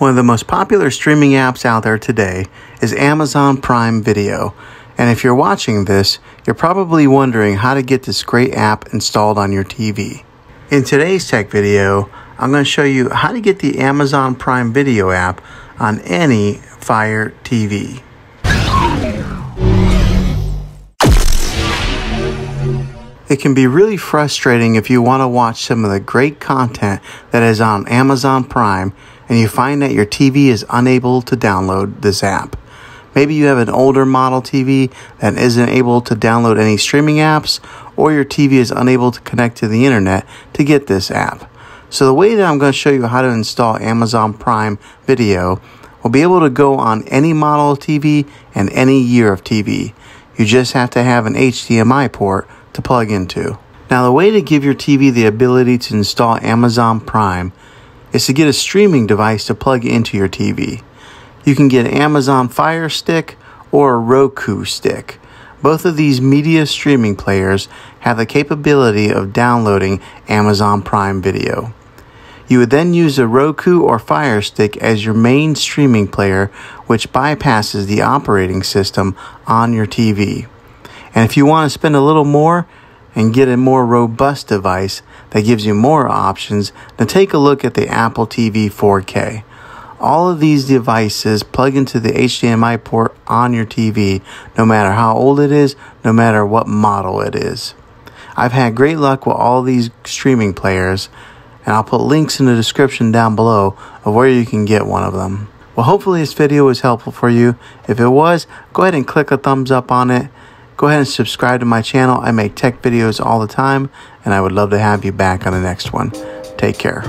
One of the most popular streaming apps out there today is Amazon Prime Video. And if you're watching this, you're probably wondering how to get this great app installed on your TV. In today's tech video, I'm going to show you how to get the Amazon Prime Video app on any Fire TV. It can be really frustrating if you want to watch some of the great content that is on Amazon Prime and you find that your TV is unable to download this app. Maybe you have an older model TV that isn't able to download any streaming apps, or your TV is unable to connect to the internet to get this app. So, the way that I'm going to show you how to install Amazon Prime Video will be able to go on any model of TV and any year of TV. You just have to have an HDMI port to plug into. Now, the way to give your TV the ability to install Amazon Prime is to get a streaming device to plug into your TV. You can get Amazon Fire Stick or a Roku stick. Both of these media streaming players have the capability of downloading Amazon Prime Video. You would then use a Roku or Fire Stick as your main streaming player, which bypasses the operating system on your TV. And if you want to spend a little more, and get a more robust device that gives you more options, then take a look at the Apple TV 4K. All of these devices plug into the HDMI port on your TV, no matter how old it is, no matter what model it is. I've had great luck with all these streaming players, and I'll put links in the description down below of where you can get one of them. Well, hopefully, this video was helpful for you. If it was, go ahead and click a thumbs up on it Go ahead and subscribe to my channel. I make tech videos all the time, and I would love to have you back on the next one. Take care.